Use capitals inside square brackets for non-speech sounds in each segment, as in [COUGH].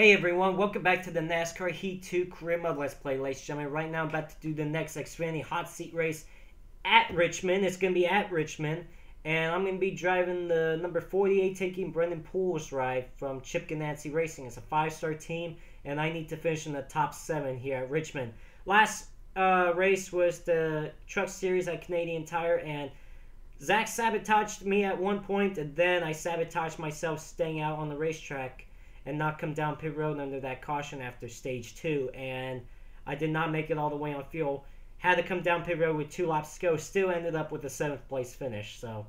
Hey everyone, welcome back to the NASCAR Heat 2 Career Mode Let's Play, ladies and gentlemen. Right now I'm about to do the next Xfinity Hot Seat race at Richmond. It's going to be at Richmond. And I'm going to be driving the number 48, taking Brennan Poole's ride from Chip Ganassi Racing. It's a five-star team, and I need to finish in the top seven here at Richmond. Last uh, race was the Truck Series at Canadian Tire, and Zach sabotaged me at one point, and then I sabotaged myself staying out on the racetrack and not come down pit road under that caution after stage two. And I did not make it all the way on fuel. Had to come down pit road with two laps to go. Still ended up with a seventh place finish. So,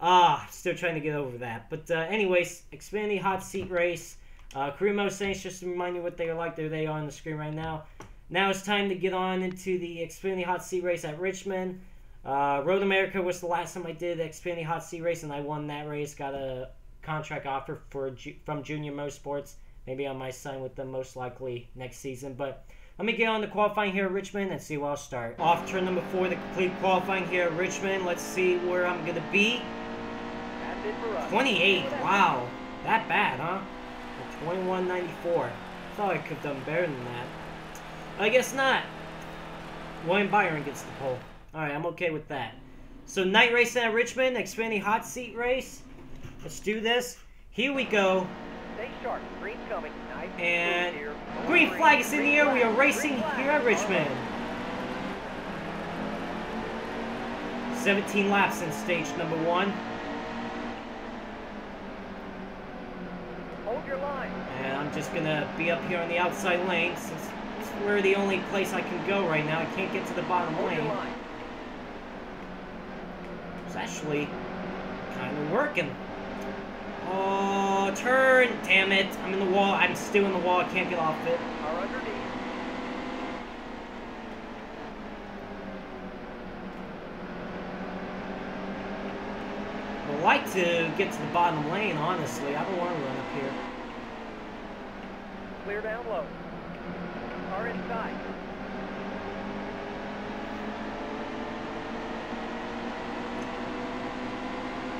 ah, still trying to get over that. But, uh, anyways, Xfinity hot seat race. Uh, Saints, just to remind you what they are like. There they are on the screen right now. Now it's time to get on into the Xfinity hot seat race at Richmond. Uh, Road America was the last time I did the Xfinity hot seat race, and I won that race. Got a contract offer for from Junior Motorsports. Maybe I might sign with them most likely next season. But let me get on the qualifying here at Richmond and see where I'll start. Off turn number four, the complete qualifying here at Richmond. Let's see where I'm going to be. 28. Wow. That bad, huh? 21.94. Thought I could have done better than that. I guess not. William Byron gets the pole. Alright, I'm okay with that. So night race at Richmond, Xfinity hot seat race. Let's do this. Here we go. Stay sharp. Coming. Nice. And green flag is in the air. We are racing here at Richmond. 17 laps in stage number one. Hold your line. And I'm just gonna be up here on the outside lane since it's where the only place I can go right now. I can't get to the bottom Hold lane. It's actually kind of working. Oh, turn! Damn it! I'm in the wall. I'm still in the wall. I can't get off it. Are underneath. I'd like to get to the bottom lane, honestly. I don't want to run up here. Clear down low. Are inside.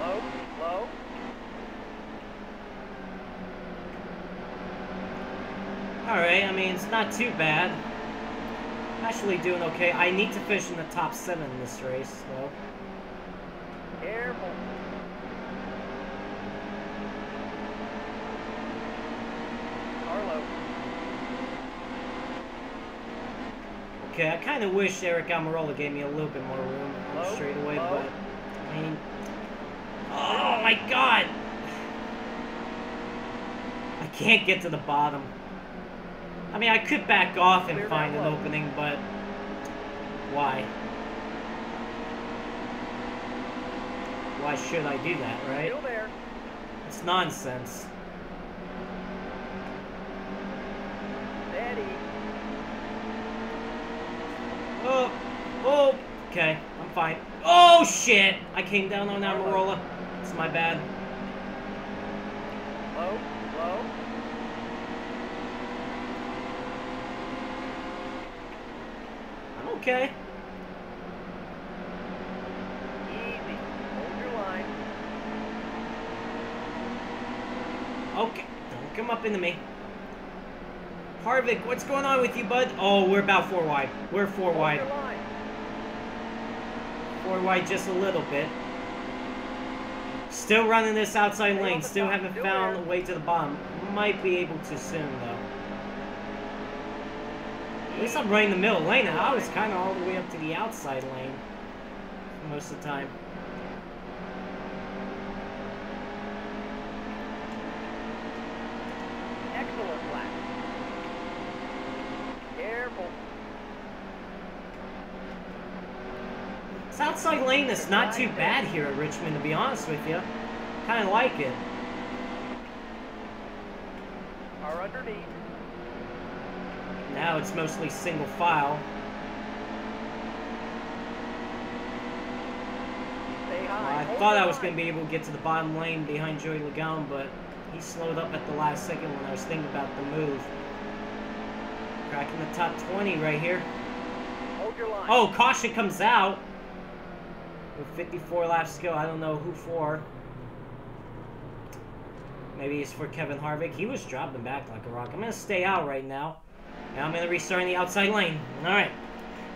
Low. Low. Alright, I mean, it's not too bad. Actually doing okay. I need to finish in the top seven in this race, though. Careful. Are low. Okay, I kind of wish Aric Almirola gave me a little bit more room Low, straightaway, low. but I mean, oh my god! I can't get to the bottom. I mean, I could back off and find an opening, but why? Why should I do that, right? Still there. It's nonsense. Steady. Oh, oh, okay, I'm fine. Oh shit! I came down on Almirola. It's my bad. Low. Low. Okay. Easy. Hold your line. Okay, don't come up into me. Harvick, what's going on with you, bud? Oh, we're about four wide. We're four Hold wide. Four wide just a little bit. Still running this outside Stay lane. Still haven't found there. a way to the bottom. Might be able to soon, though. At least I'm right in the middle lane. I was kind of all the way up to the outside lane most of the time. Excellent lap. Careful. This outside lane is not too bad here at Richmond, to be honest with you. Kind of like it. Are underneath. Now it's mostly single file. Well. I thought I was going to be able to get to the bottom lane behind Joey Logano, but he slowed up at the last second when I was thinking about the move. Cracking the top 20 right here. Hold your line. Oh, caution comes out. With 54 laps to go. I don't know who for. Maybe it's for Kevin Harvick. He was dropping back like a rock. I'm going to stay out right now. And I'm going to restart in the outside lane. All right.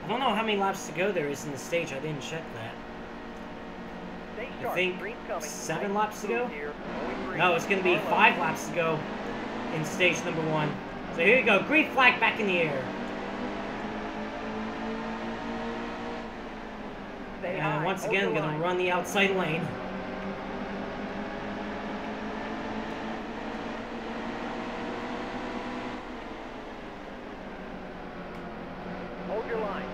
I don't know how many laps to go there is in the stage. I didn't check that. I think seven laps to go? move here. Going green. No, it's going to be five laps to go in stage number one. So here you go. Green flag back in the air. And once again, your going to run the outside lane. Hold your line.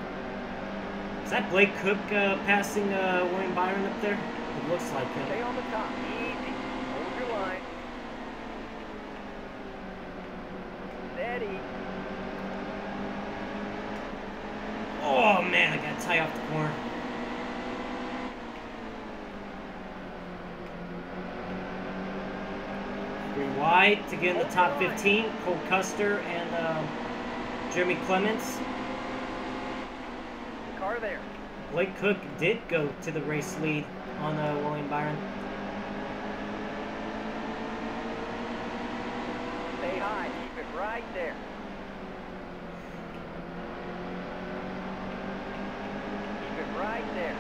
Is that Blake Koch uh, passing uh, William Byron up there? It looks like Stay him. on the top. Easy. Hold your line. Steady. Oh man, I got to tie off the corner. Three wide to get in the top 15. Cole Custer and um, Jeremy Clements. Car there. Blake Koch did go to the race lead on uh, William Byron. Stay high. Keep it right there. Keep it right there.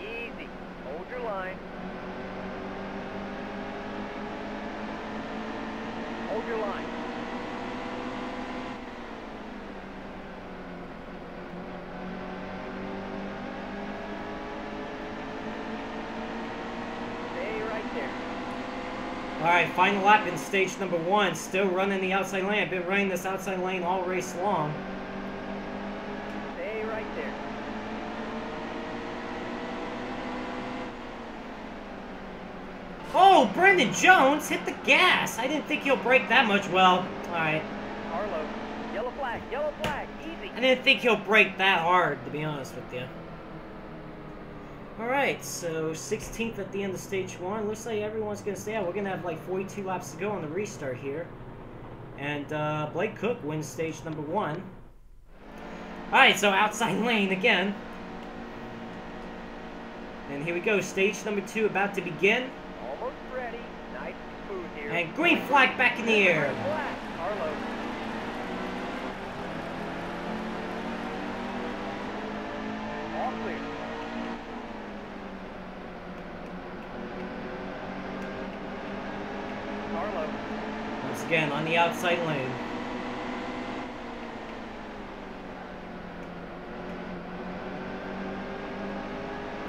Easy. Hold your line. Hold your line. Stay right there. All right, final lap in stage number one. Still running the outside lane. I've been running this outside lane all race long. Stay right there. Oh, Brandon Jones hit the gas. I didn't think he'll break that much. Well, all right. Carlo. Yellow flag. Yellow flag. Easy. I didn't think he'll break that hard, to be honest with you. Alright, so 16th at the end of stage one. Looks like everyone's going to stay out. We're going to have like 42 laps to go on the restart here. And uh, Blake Koch wins stage number one. Alright, so outside [LAUGHS] lane again. And here we go, stage number two about to begin. Almost ready. Nice and here. And green flag back in the air. Red All clear. Carlo. Once again, on the outside lane.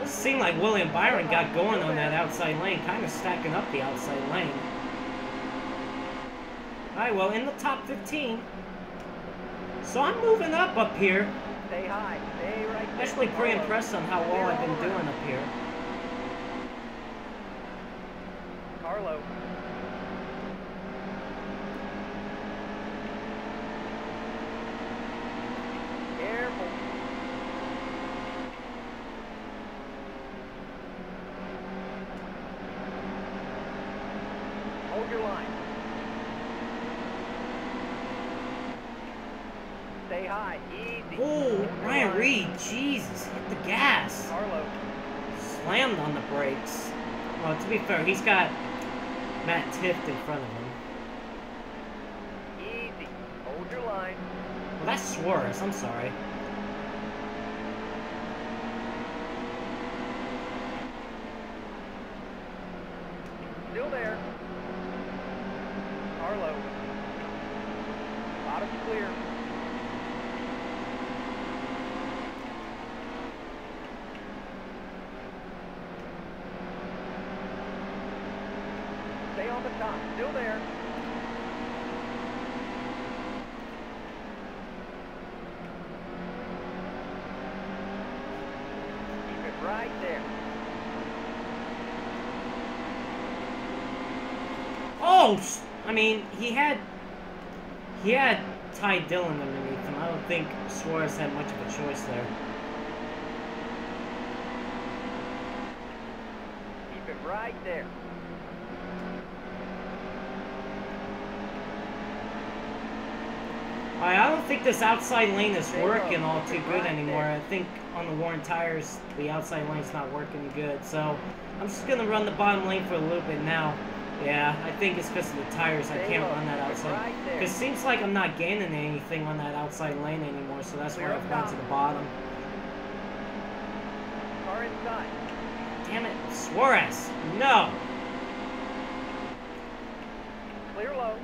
Does seem like William Byron got going on that outside lane, kind of stacking up the outside lane. Alright, well, in the top 15. So I'm moving up up here. Stay high. Stay right there. Actually pretty impressed on how well I've been doing up here. Carlo. Careful. Hold your line. High. Easy. Oh, Ryan. Reed, Jesus, hit the gas. Carlo. Slammed on the brakes. Well, to be fair, he's got Matt Tifft in front of him. Easy. Hold your line. Well, that's Suarez, I'm sorry. Still there. Carlo. Bottom clear. On the top. Still there. Keep it right there. Oh, I mean, he had he had Ty Dillon underneath him. I don't think Suarez had much of a choice there. Keep it right there. I I don't think this outside lane is working all too good anymore. I think on the worn tires, the outside lane's not working good. So I'm just gonna run the bottom lane for a little bit now. Yeah, I think it's because of the tires. I can't run that outside. Because it seems like I'm not gaining anything on that outside lane anymore, so that's why I've gone to the bottom. Damn it, Suarez! No! Clear low.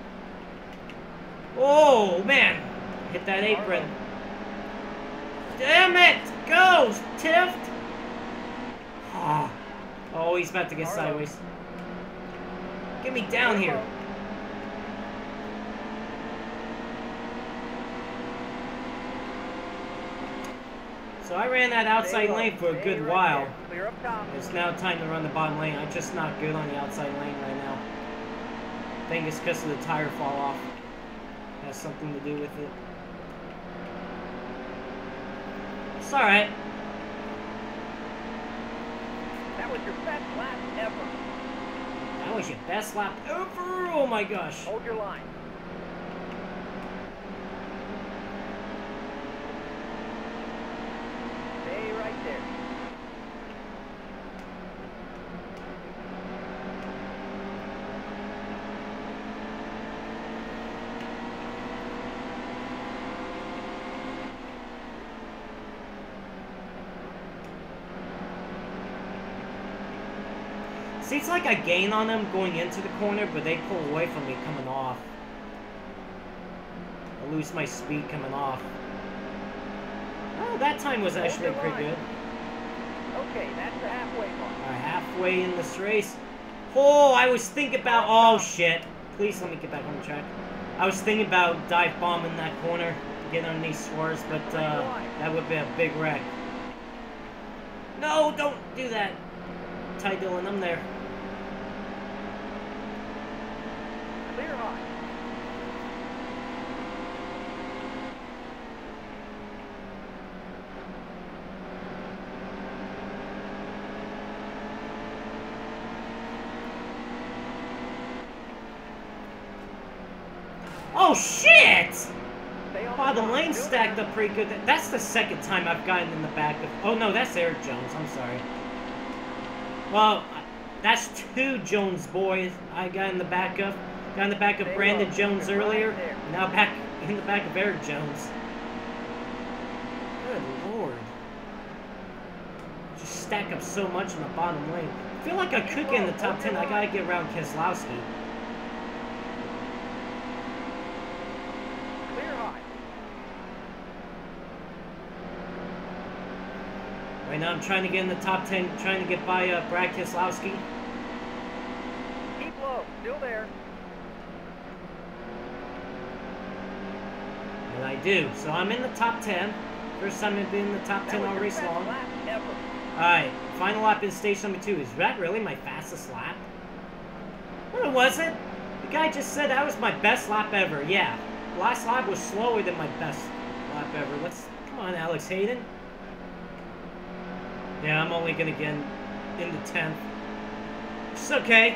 Oh, man! Hit that apron. Damn it! Go, Tifft! Ah. [SIGHS] Oh, he's about to get sideways. Get me down here. So I ran that outside lane for a good while. there. Clear up top. It's now time to run the bottom lane. I'm just not good on the outside lane right now. I think it's because of the tire fall off. Has something to do with it. It's alright. That was your best lap ever. That was your best lap ever. Oh my gosh. Hold your line. Stay right there. Seems like I gain on them going into the corner, but they pull away from me coming off. I lose my speed coming off. Oh, that time was actually pretty good. Okay, that's the halfway mark. Alright, halfway in this race. Oh, I was thinking about. Oh shit! Please let me get back on track. I was thinking about dive bombing that corner, get underneath Suarez, but uh, that would be a big wreck. No, don't do that. Ty Dillon, I'm there. Clear high. Oh shit! On the lane stacked up pretty good. That's the second time I've gotten in the back of. Oh no, that's Erik Jones. I'm sorry. Well, that's two Jones boys I got in the back of. Got in the back of Brandon. Jones earlier. Now back in the back of Erik Jones. Good lord. Just stack up so much in the bottom lane. I feel like I could get in the top 10. I gotta get around Keselowski. Right now I'm trying to get in the top 10, trying to get by uh, Brad Keselowski. Keep low. Still there. And I do. So I'm in the top 10. First time I've been in the top 10 was all race long. Alright, final lap in stage number two. Is that really my fastest lap? No, it wasn't. The guy just said that was my best lap ever. Yeah. Last lap was slower than my best lap ever. Let's come on, Alex Hayden. Yeah, I'm only gonna get in, in the 10th. It's okay.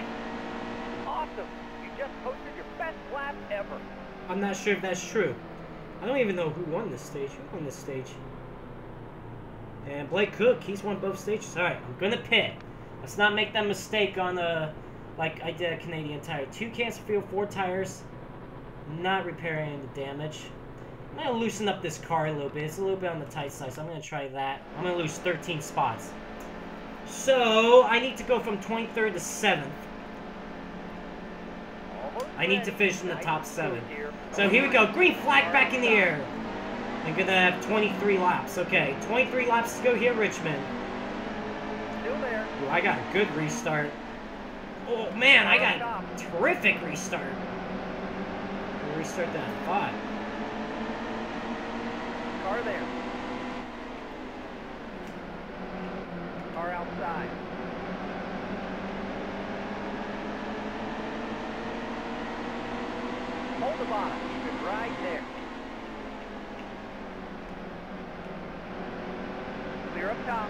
Awesome. You just posted your best lap ever. I'm not sure if that's true. I don't even know who won this stage. Who won this stage? And Blake Koch, he's won both stages. All right, I'm gonna pit. Let's not make that mistake on the, like I did a Canadian Tire. Two fuel, four tires. Not repairing the damage. I'm gonna loosen up this car a little bit. It's a little bit on the tight side, so I'm gonna try that. I'm gonna lose 13 spots. So I need to go from 23rd to 7th. I need to finish in the top seven. here. So here we go. Green flag back in the air. I'm gonna have 23 laps. Okay, 23 laps to go here, Richmond. Still there. Ooh, I got a good restart. Oh man, I got a terrific restart. We'll restart that at five. Car there. Car outside. Hold the bottom. Keep it right there. Clear up top.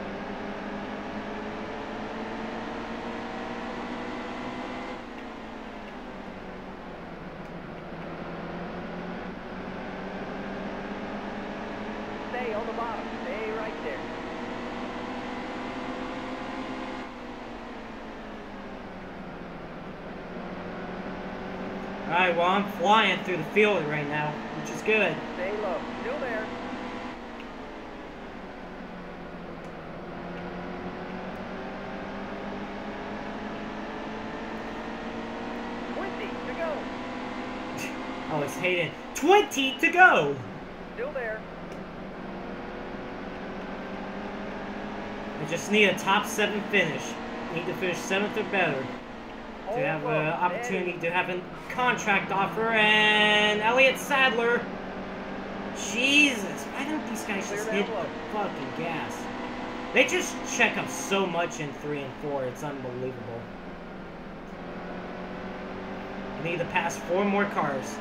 Stay on the bottom. Stay right there. Alright, well, I'm flying through the field right now, which is good. Stay low. Still there. Twenty to go. Oh, it's Hayden. 20 to go! Still there. I just need a top seven finish. Need to finish seventh or better to oh, uh, have an opportunity to have a contract offer. And Elliott Sadler. Jesus, why don't these guys just hit the fucking gas? They just check up so much in three and four. It's unbelievable. I need to pass four more cars.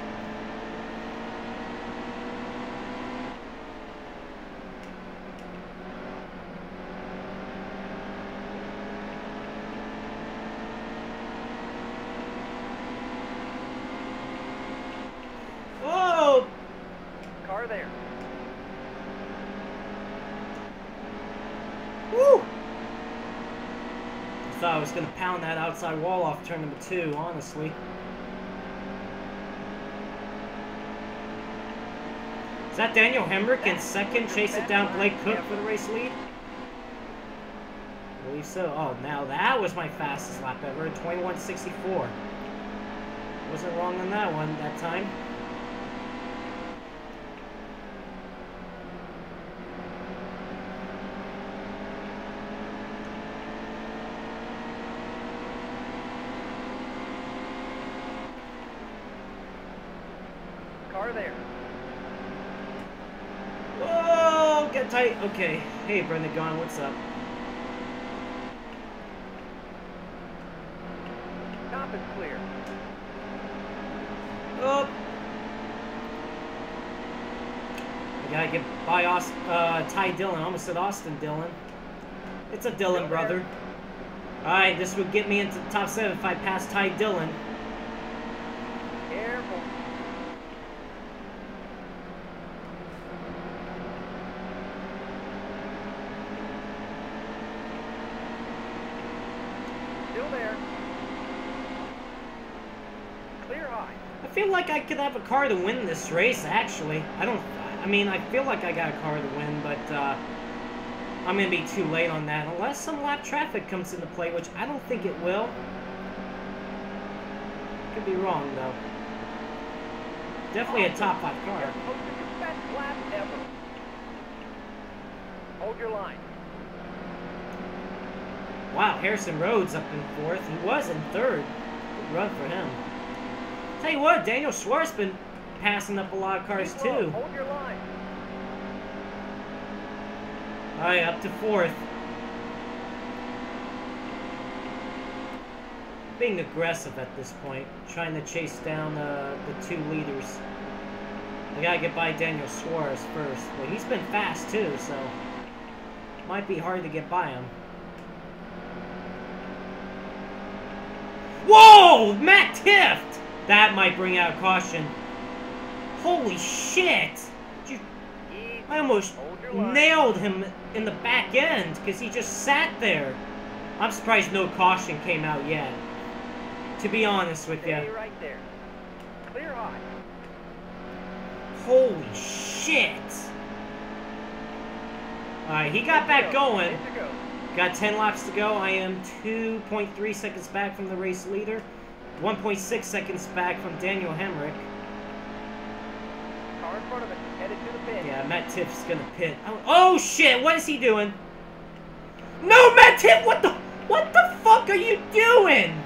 Oh, Car there. Woo! I thought I was gonna pound that outside wall off turn number two, honestly. Is that Daniel Hemric in second, Chase it down Blake Koch for the race lead? I believe so. Oh, now that was my fastest lap ever, 21.64. Wasn't wrong on that one that time. Car there. Whoa, get tight. Okay. Hey, Brendan Gaughan, what's up? Top is clear. Oh. I gotta get by Aust uh, Ty Dillon. I almost said Austin Dillon. It's a Dillon brother. Alright, this would get me into the top seven if I pass Ty Dillon. Careful. Still there. Clear high. I feel like I could have a car to win this race, actually. I don't... I mean, I feel like I got a car to win, but, uh... I'm gonna be too late on that, unless some lap traffic comes into play, which I don't think it will. Could be wrong, though. Definitely a top five car. Just posted your best lap ever. Hold your line. Wow, Harrison Rhodes up in fourth. He was in third. Good run for him. Tell you what, Daniel Schwartz been passing up a lot of cars Keep too. Hold. All right, up to fourth. Being aggressive at this point, trying to chase down uh, the two leaders. I gotta get by Daniel Suarez first. Well, he's been fast too, so might be hard to get by him. Whoa! Matt Tifft! That might bring out caution. Holy shit! You I almost Hold your line. nailed him in the back end because he just sat there. I'm surprised no caution came out yet. To be honest with you. right there. Clear high. Holy shit. Alright, he got back going. Good to go. Got 10 laps to go. I am 2.3 seconds back from the race leader. 1.6 seconds back from Daniel Hemric. Car in front of it. Headed to the pit. Yeah, Matt Tifft's gonna pit. Oh, oh shit! What is he doing? No, Matt Tifft! What the? What the fuck are you doing?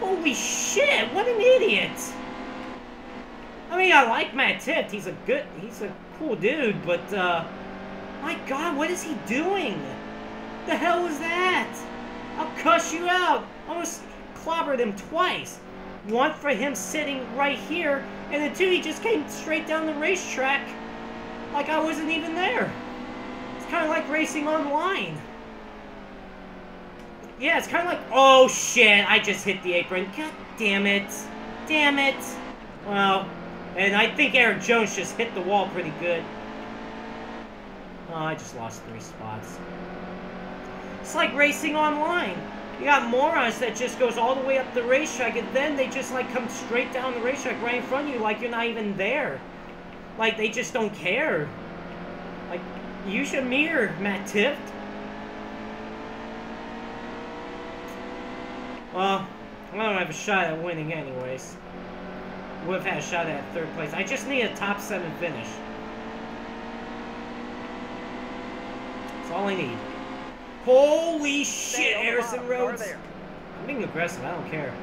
Holy shit! What an idiot! I mean, I like Matt Tifft. He's a good. He's a cool dude, but uh, my God, what is he doing? The hell was that? I'll cuss you out. Almost clobbered him twice. One for him sitting right here, and then two, he just came straight down the racetrack like I wasn't even there. It's kind of like racing online. Yeah, it's kind of like, oh shit, I just hit the apron. God damn it. Damn it. Well, and I think Erik Jones just hit the wall pretty good. Oh, I just lost three spots. It's like racing online. You got morons that just goes all the way up the racetrack, and then they just like come straight down the racetrack right in front of you, like you're not even there. Like they just don't care. Like use your mirror, Matt Tifft. Well, I don't have a shot at winning anyways. Would have had a shot at third place. I just need a top seven finish. That's all I need. Holy shit, Harrison Rhodes. I'm being aggressive, I don't care.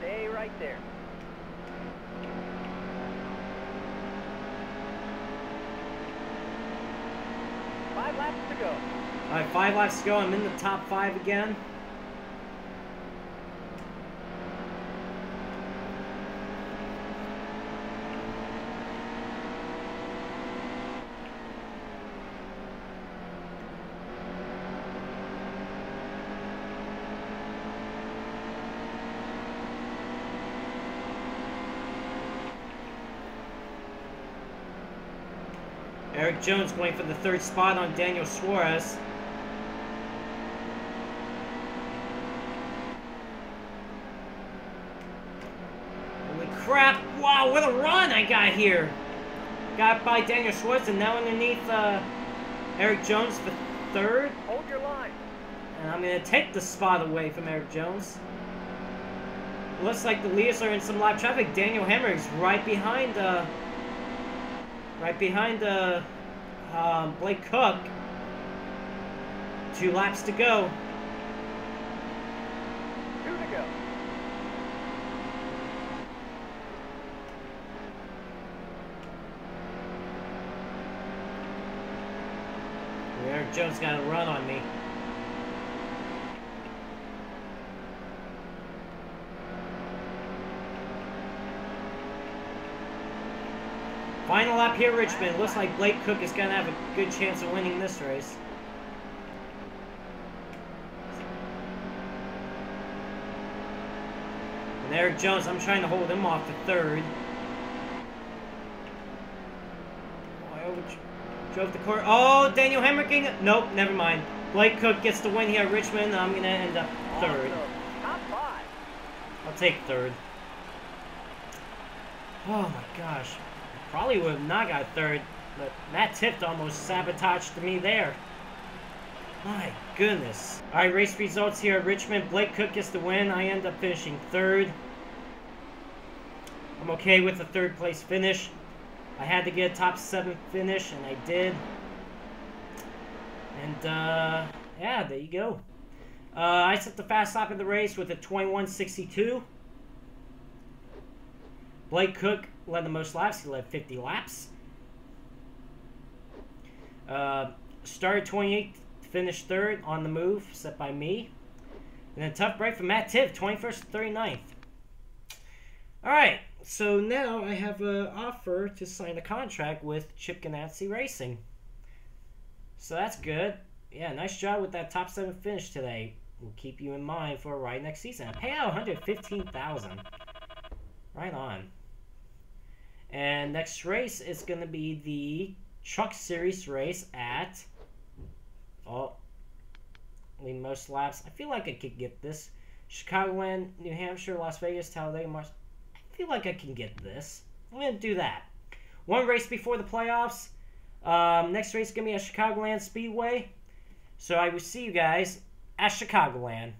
Stay right there. Five laps to go. Alright, five laps to go. I'm in the top five again. Erik Jones going for the third spot on Daniel Suarez. Holy crap! Wow, what a run I got here! Got by Daniel Suarez and now underneath uh, Erik Jones for third. Hold your line. And I'm going to take the spot away from Erik Jones. Looks like the leaders are in some live traffic. Daniel Hemric's right behind, uh, right behind, uh, um, Blake Koch. Two laps to go. Two to go. Erik Jones got a run on me. Final lap here, Richmond. Looks like Blake Koch is going to have a good chance of winning this race. And Erik Jones, I'm trying to hold him off to third. Oh, drove the court. Oh, Daniel Hemmerking. Nope, never mind. Blake Koch gets the win here at Richmond. I'm going to end up third. I'll take third. Oh my gosh. Probably would have not got third, but Matt Tifft almost sabotaged me there. My goodness. Alright, race results here at Richmond. Blake Koch gets the win. I end up finishing third. I'm okay with the third place finish. I had to get a top seven finish, and I did. And, uh, yeah, there you go. Uh, I set the fast lap of the race with a 21.62. Blake Koch led the most laps. He led 50 laps. Uh, started 28th, finished third on the move, set by me. And then tough break for Matt Tifft, 21st to 39th. All right, so now I have an offer to sign a contract with Chip Ganassi Racing. So that's good. Yeah, nice job with that top seven finish today. We'll keep you in mind for a ride next season. I pay out 115000 Right on. And next race is going to be the Truck Series race at. Oh, the most laps. I feel like I could get this. Chicagoland, New Hampshire, Las Vegas, Talladega, Mars. I feel like I can get this. I'm going to do that. One race before the playoffs. Um, next race is going to be at Chicagoland Speedway. So I will see you guys at Chicagoland.